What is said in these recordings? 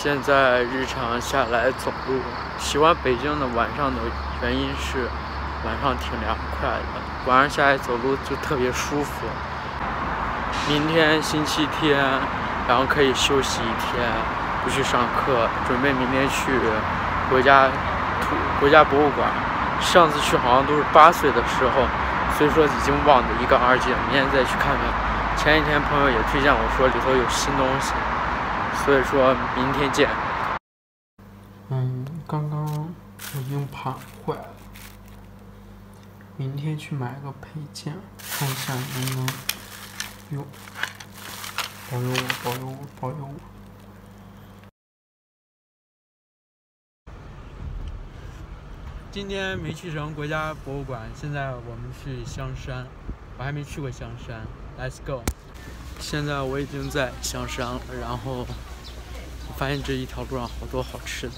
现在日常下来走路，喜欢北京的晚上的原因是晚上挺凉快的，晚上下来走路就特别舒服。明天星期天，然后可以休息一天，不去上课，准备明天去国家图国家博物馆。上次去好像都是八岁的时候，所以说已经忘得一干二净，明天再去看看。前几天朋友也推荐我说里头有新东西。所以说明天见。嗯，刚刚我硬盘坏了，明天去买个配件，看一下能不能用。保佑我，保佑我，保佑我！今天没去成国家博物馆，现在我们去香山，我还没去过香山，Let's go！现在我已经在香山了，然后。发现这一条路上好多好吃的。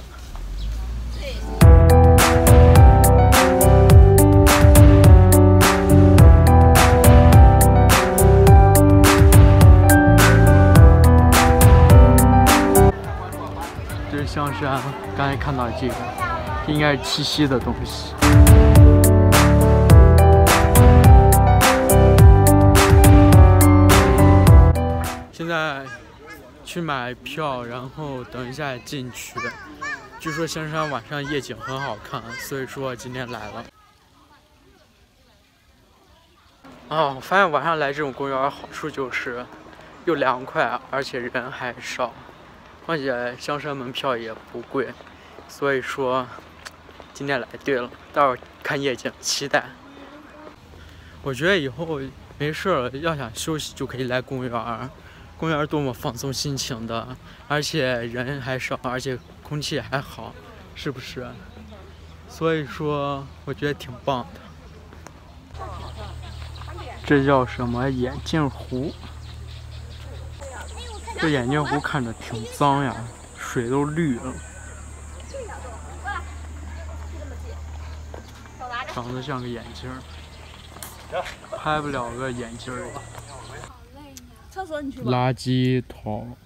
这是香山，刚才看到这个，这应该是七夕的东西。去买票，然后等一下进去。据说香山晚上夜景很好看，所以说今天来了。哦，我发现晚上来这种公园好处就是又凉快，而且人还少，况且香山门票也不贵，所以说今天来对了。待会儿看夜景，期待。我觉得以后没事了，要想休息就可以来公园。公园多么放松心情的，而且人还少，而且空气还好，是不是？所以说，我觉得挺棒的。这叫什么眼镜湖？这眼镜湖看着挺脏呀，水都绿了，长得像个眼镜，拍不了个眼镜垃圾桶。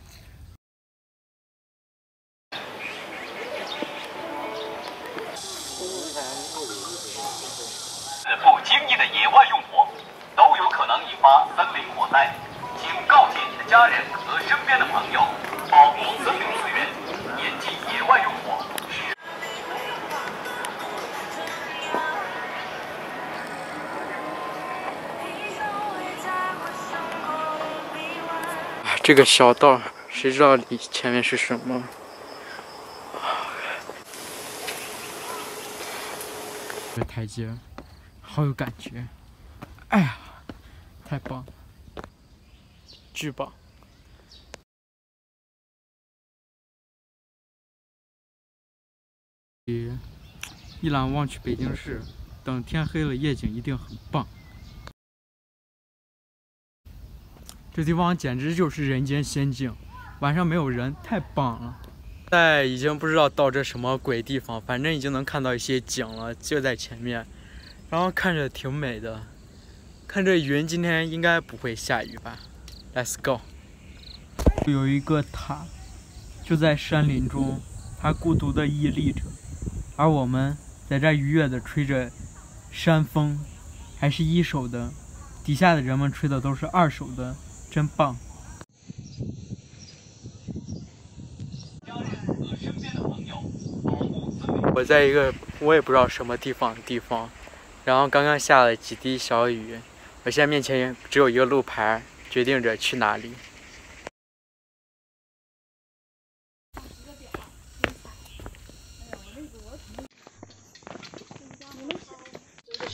不经意的野外用火，都有可能引发森林火灾，请告诫你的家人和身边的朋友，保护森林资源，严禁野外这个小道，谁知道里前面是什么？这台阶，好有感觉！哎呀，太棒，巨棒！一览望去北京市，等天黑了，夜景一定很棒。这地方简直就是人间仙境，晚上没有人，太棒了。现在已经不知道到这什么鬼地方，反正已经能看到一些景了，就在前面，然后看着挺美的。看这云，今天应该不会下雨吧？Let's go。有一个塔，就在山林中，它孤独的屹立着，而我们在这愉悦的吹着山风，还是一手的，底下的人们吹的都是二手的。真棒！我在一个我也不知道什么地方的地方，然后刚刚下了几滴小雨，我现在面前只有一个路牌，决定着去哪里。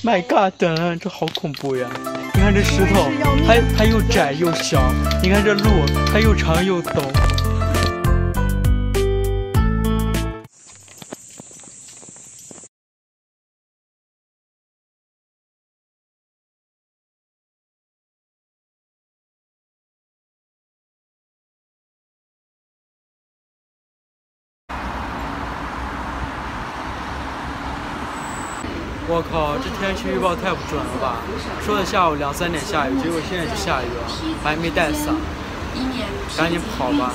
My God，这好恐怖呀！你看这石头，它它又窄又小；你看这路，它又长又陡。我靠，这天气预报太不准了吧！说的下午两三点下雨，结果现在就下雨了，我还没带伞，赶紧跑吧。